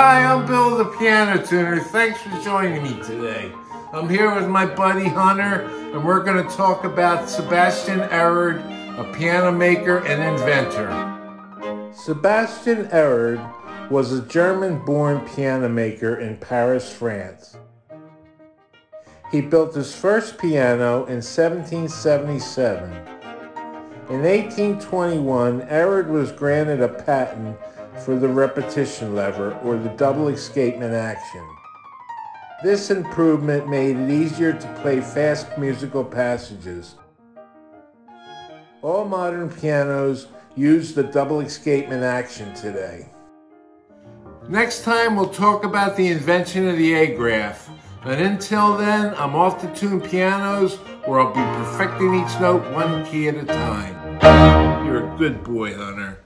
Hi, I'm Bill the Piano Tuner. Thanks for joining me today. I'm here with my buddy Hunter, and we're going to talk about Sebastian Erard, a piano maker and inventor. Sebastian Erard was a German-born piano maker in Paris, France. He built his first piano in 1777. In 1821, Erard was granted a patent for the repetition lever or the double escapement action. This improvement made it easier to play fast musical passages. All modern pianos use the double escapement action today. Next time we'll talk about the invention of the agraffe. And until then, I'm off to tune pianos where I'll be perfecting each note one key at a time. You're a good boy, Hunter.